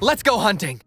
Let's go hunting.